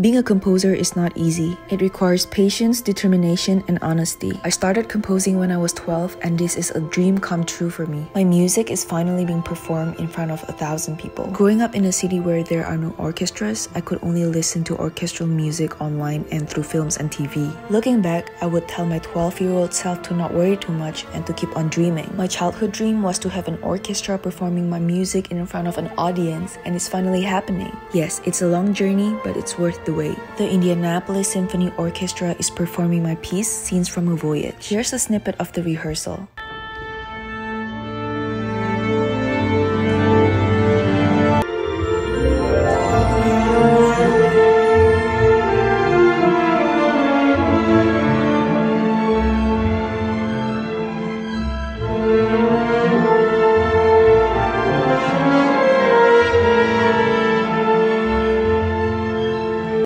Being a composer is not easy. It requires patience, determination, and honesty. I started composing when I was 12, and this is a dream come true for me. My music is finally being performed in front of a thousand people. Growing up in a city where there are no orchestras, I could only listen to orchestral music online and through films and TV. Looking back, I would tell my 12 year old self to not worry too much and to keep on dreaming. My childhood dream was to have an orchestra performing my music in front of an audience, and it's finally happening. Yes, it's a long journey, but it's worth the wait. The Indianapolis Symphony Orchestra is performing my piece, Scenes from a Voyage. Here's a snippet of the rehearsal.